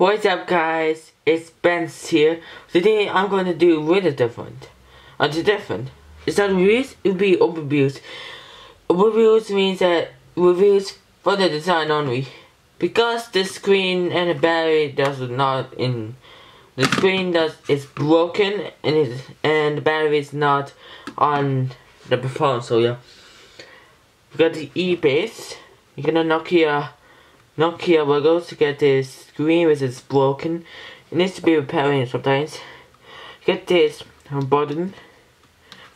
What's up guys, it's Bence here. Today I'm going to do really different. Uh, it's different. It's not reviews, it will be overviews. Overviews means that reviews for the design only. Because the screen and the battery does not in the screen does is broken and it and the battery is not on the phone so yeah. We got the E-base. You get a Nokia Nokia logo to get this screen which is broken. It needs to be repairing sometimes. Get this button.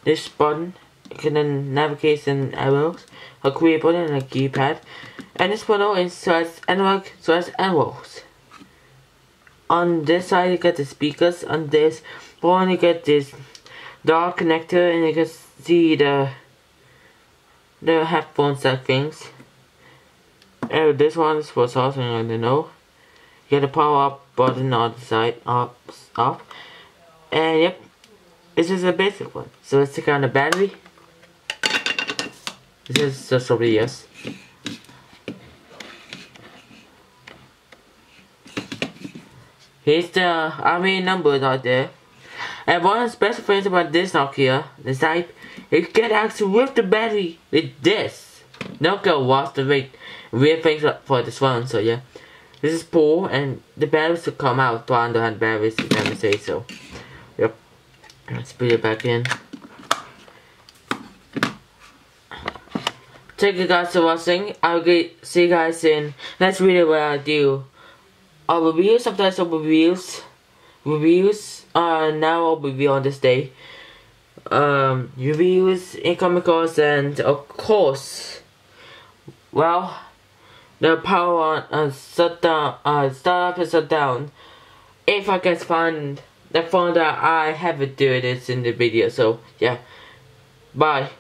This button. You can then navigation arrows. A career button and a keypad. And this is slash analog slash arrows. On this side you get the speakers. On this one you get this dark connector and you can see the the headphones that things. Oh, this one is for something I don't know. You get the power up button on the side, up, up. And yep, this is a basic one. So let's take on the battery. This is just over yes. Here's the army numbers out there. And one special thing about this Nokia, the type, you can actually whip the battery with this. Nokia was the rate weird things for this one, so yeah. This is pull and the batteries will come out to underhand batteries, let me say so. Yep. Let's put it back in. Thank you guys for watching. I'll get see you guys in next video where I do a review, sometimes of reviews. Reviews uh now I'll review on this day. Um reviews, incoming calls and of course well the power on uh, shut down uh start up and shut down. If I can find the phone that I haven't do this in the video so yeah. Bye